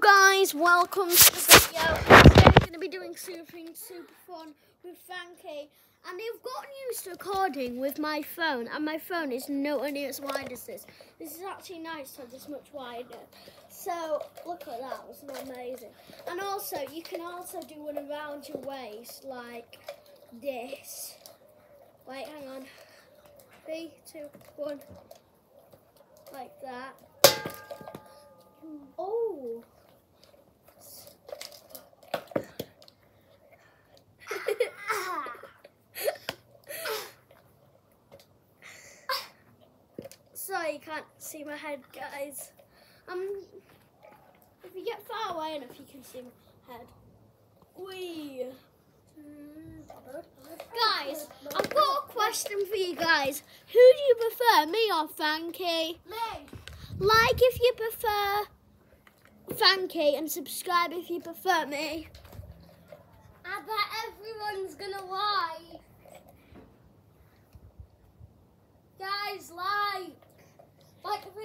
guys, welcome to the video. Today we're going to be doing something super fun with Frankie. And I've gotten used to recording with my phone, and my phone is nowhere near as wide as this. This is actually nice to have this much wider. So, look at that, wasn't amazing? And also, you can also do one around your waist, like this. Wait, hang on. Three, two, one. Like that. Oh. Sorry, you can't see my head, guys. Um, if you get far away enough, you can see my head. Wee. Guys, I've got a question for you guys. Who do you prefer, me or Frankie? Me. Like if you prefer Frankie and subscribe if you prefer me. I bet everyone's gonna like. Guys, like.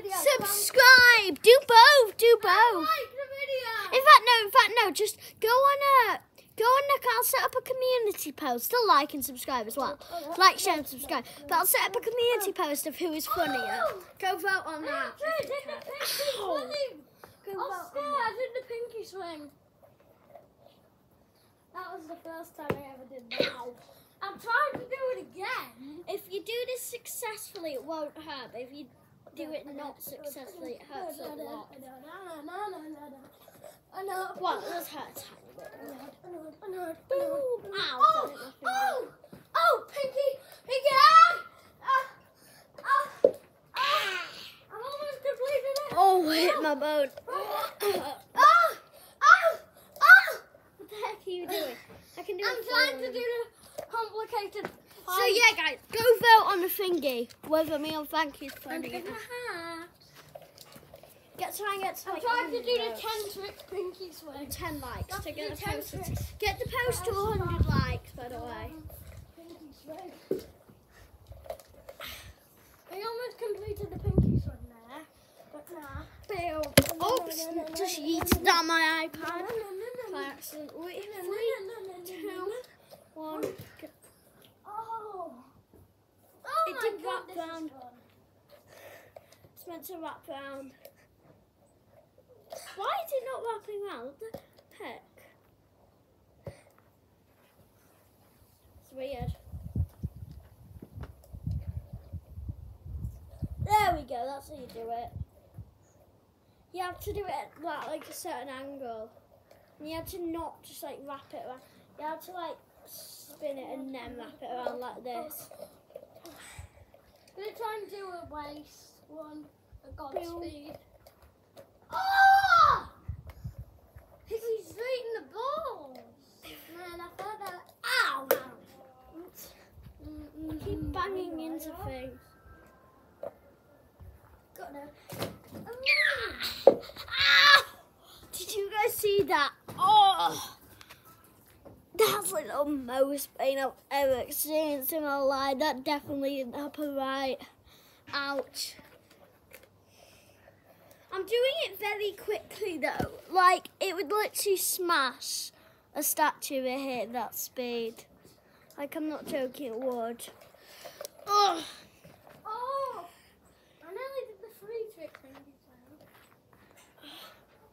Like the video. Subscribe! Do both, do both. Like the video. In fact, no, in fact, no, just go on a. Go on, Nick, I'll set up a community post. Still like and subscribe as well. Like, share, and subscribe. But I'll set up a community post of who is funnier. Oh! Go vote on that. Andrew did the pinky Ow. Oh. swing. Go I vote on swear, that. I did the pinky swing. That was the first time I ever did that. I'm trying to do it again. If you do this successfully, it won't hurt. If you do it not successfully, it hurts a lot. I. Well, it does hurt a tiny bit. I know. I know. Boom. Ow. Ow, got it in my Oh, oh, oh, pinky, pinky, ah, ah, ah, ah. I'm almost completed it. Oh, hit my bone. Ah, ah, ah. What the heck are you doing? I can do I'm trying to do the complicated. Yeah, guys, go vote on the thingy whether me or Frankie's gonna. Get try and get to I'm like trying to 100 do the votes. ten trick pinky swing. 10 likes That's to get the the post. tricks. Get the post to 100 likes, by the way. I almost completed the pinky swing there, but nah. Bill. Oops, just yeeted down my iPad. By accident. Wait, three, two, one. Get- Oh. Oh It my did God, wrap round. It's meant to wrap round. Why is it not wrapping round? What the heck? It's weird. There we go, that's how you do it. You have to do it at like, like a certain angle. And you have to not just like wrap it around. You have to like spin it and then wrap it around like this. I'm gonna try and do a waist one at Boom. Godspeed. Oh! He's eating the balls. Man, I thought that. Ow! Keep banging into things. Got no. Ah! Did you guys see that? Oh, that's like the most pain I've ever experienced in my life. That definitely didn't happen right. Ouch. I'm doing it very quickly though. Like it would literally smash a statue if it hit that speed. Like I'm not joking, it would. Ugh. Oh! I nearly did the.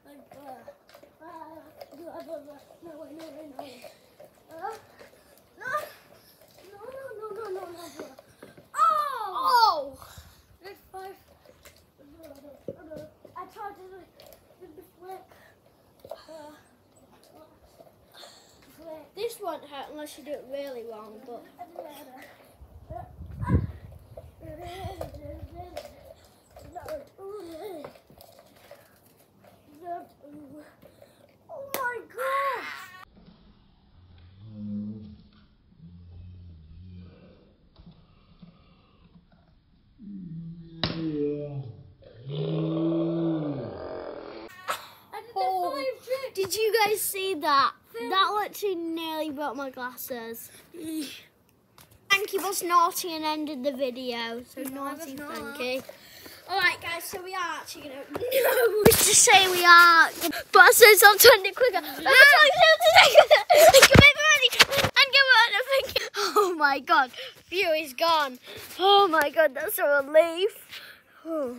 Like, uh, uh. No, no, no. No! This won't hurt unless you do it really wrong, but Oh my god! I did the Oh. five tricks. Did you guys see that? That literally nearly broke my glasses. Frankie was naughty and ended the video. So No, naughty. Frankie. Alright guys, so we are actually gonna no to say we are but so I'm turning it quicker. Oh my god, view is gone. Oh my god, that's a relief. Oh.